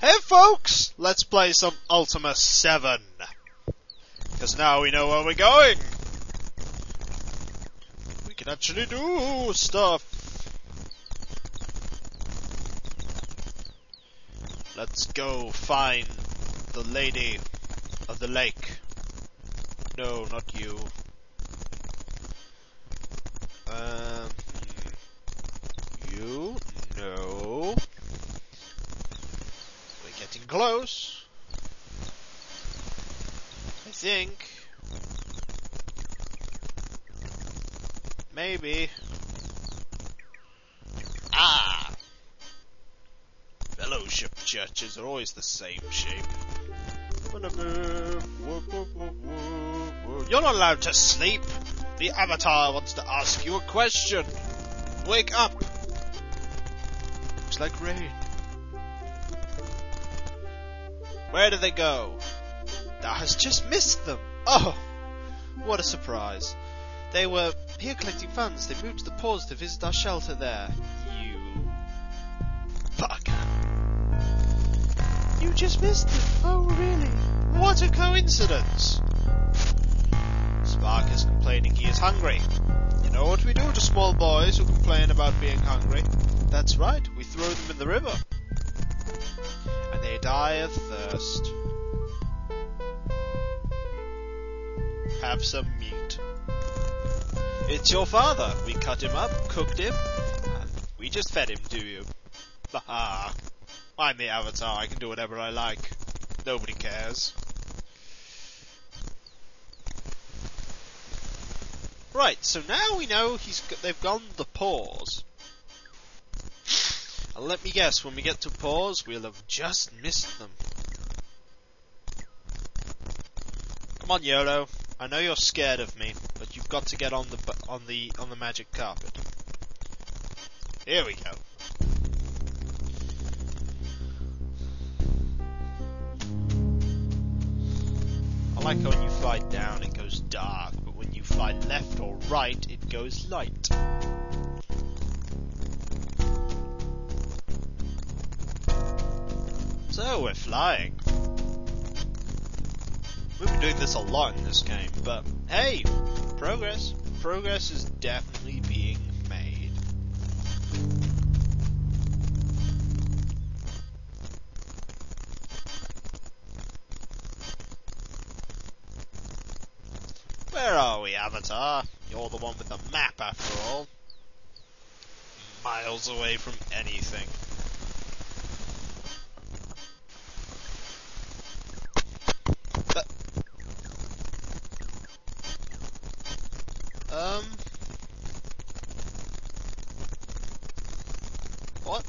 Hey folks, let's play some Ultima 7. Because now we know where we're going. We can actually do stuff. Let's go find the lady of the lake. No, not you. Um, hmm. you? No. Getting close. I think. Maybe. Ah! Fellowship churches are always the same shape. You're not allowed to sleep. The Avatar wants to ask you a question. Wake up. Looks like rain. Where do they go? Thou hast just missed them. Oh, what a surprise. They were here collecting funds. They moved to the Paws to visit our shelter there. You bugger. You just missed them. Oh, really? What a coincidence. Spark is complaining he is hungry. You know what we do to small boys who complain about being hungry? That's right, we throw them in the river. Die of thirst. Have some meat. It's your father. We cut him up, cooked him, and we just fed him to you. Ha I'm the Avatar. I can do whatever I like. Nobody cares. Right, so now we know he's they've gone the Paws. Let me guess, when we get to Paws, we'll have just missed them. Come on, Iolo. I know you're scared of me, but you've got to get on the on the on the magic carpet. Here we go. I like how when you fly down it goes dark, but when you fly left or right it goes light. So we're flying. We've been doing this a lot in this game, but hey, progress. Progress is definitely being made. Where are we, Avatar? You're the one with the map, after all. Miles away from anything. That- Um. What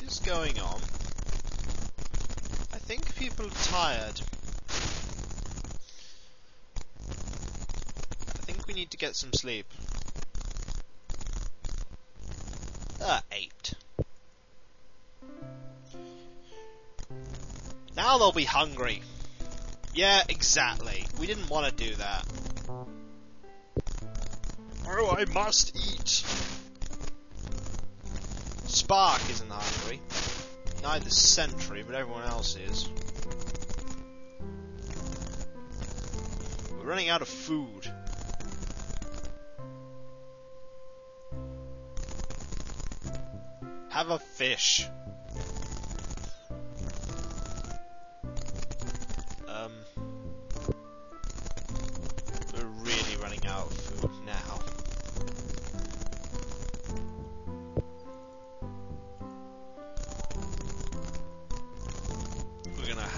is going on? I think people are tired. I think we need to get some sleep. Ah, eight. Now they'll be hungry. Yeah, exactly. We didn't want to do that. Oh, I must eat. Spark isn't hungry. Neither Sentri, but everyone else is. We're running out of food. Have a fish.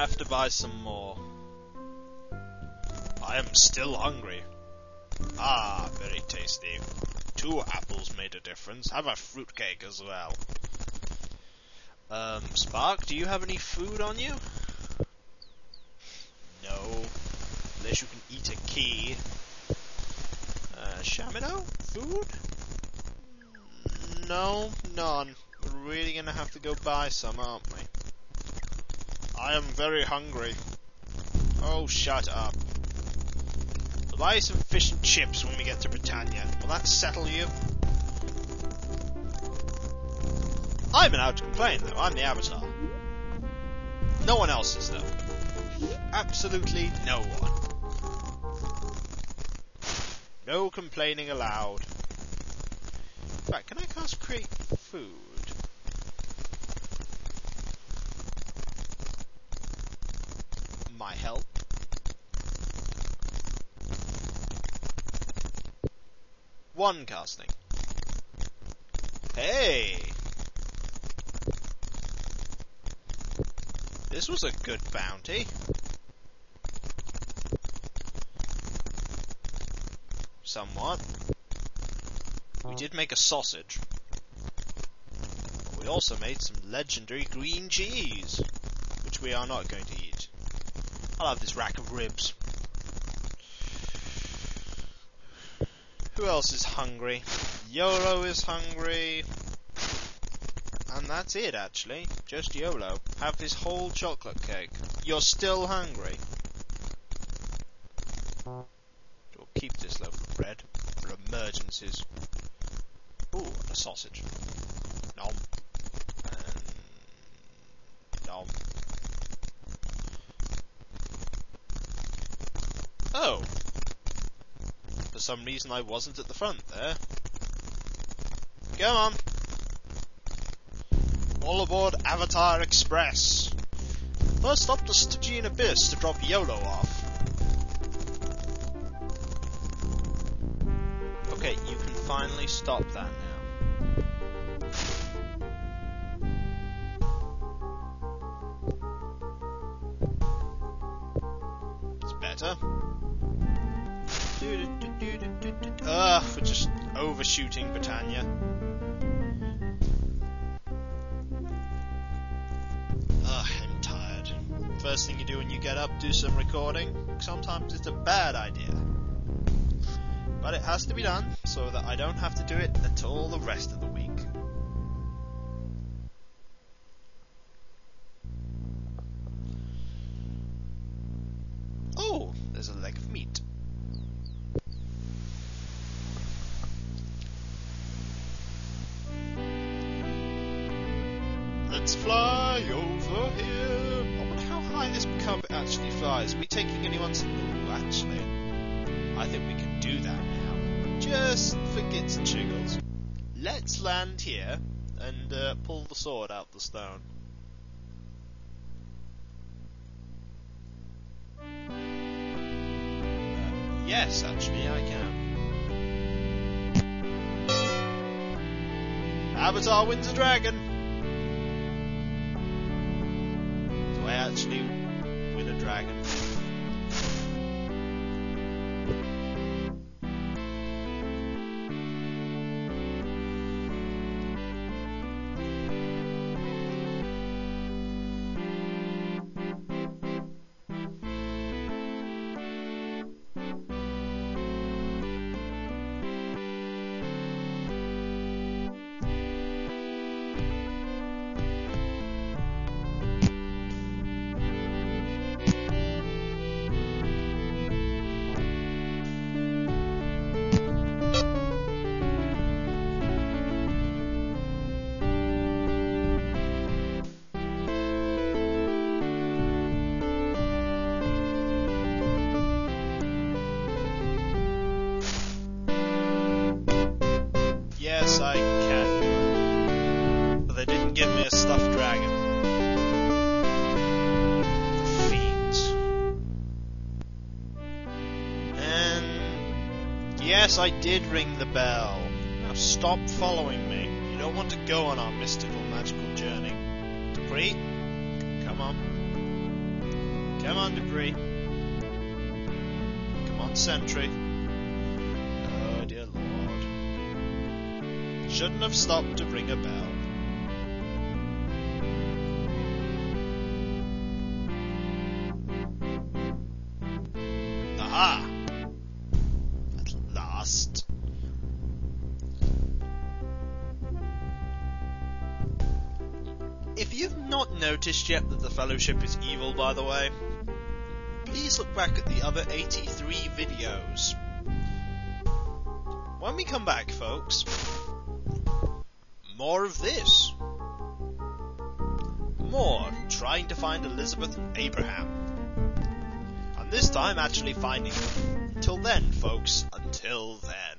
Have to buy some more. I am still hungry. Ah, very tasty. Two apples made a difference. Have a fruitcake as well. Um, Spark, do you have any food on you? No. Unless you can eat a key. Uh, Shamino? Food? No, none. We're really gonna have to go buy some, aren't we? I am very hungry. Oh, shut up. Buy some fish and chips when we get to Britannia. Will that settle you? I'm allowed to complain, though. I'm the Avatar. No one else is though. Absolutely no one. No complaining allowed. Right, can I cast create food? One casting. Hey! This was a good bounty. Somewhat. We did make a sausage. We also made some legendary green cheese, which we are not going to eat. I'll have this rack of ribs. Who else is hungry? Iolo is hungry. And that's it, actually. Just Iolo. Have this whole chocolate cake. You're still hungry. We'll keep this loaf of bread for emergencies. Ooh, a sausage. Nom. And nom. Oh. Some reason I wasn't at the front there. Come on. All aboard Avatar Express. First stop to Stygian Abyss to drop Iolo off. Okay, you can finally stop that now. Overshooting Britannia. Ugh, I'm tired. First thing you do when you get up, do some recording. Sometimes it's a bad idea. But it has to be done so that I don't have to do it at all the rest of the week. Oh, there's a leg of meat. Just for gits and. Let's land here and uh, pull the sword out the stone. Uh, yes, actually, I can. Avatar wins a dragon. Do I actually win a dragon? I can. But they didn't give me a stuffed dragon. The fiends. And yes, I did ring the bell. Now stop following me. You don't want to go on our mystical, magical journey. Dupre, come on. Come on, Dupre. Come on, Sentri. Shouldn't have stopped to ring a bell. Aha! At last. If you've not noticed yet that the Fellowship is evil, by the way, please look back at the other 83 videos. When we come back, folks, more of this. more trying to find Elizabeth Abraham. And this time actually finding. Until then, folks, until then.